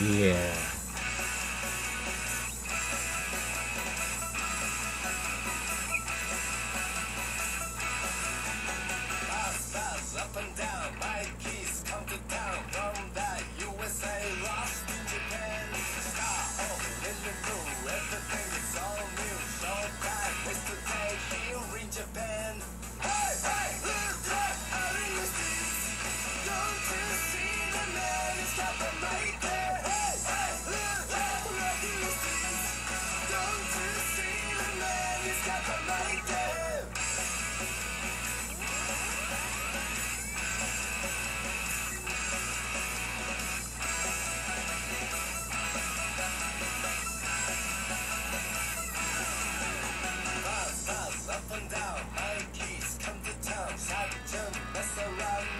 Yeah. up and down, monkeys come to town, side turn, mess around.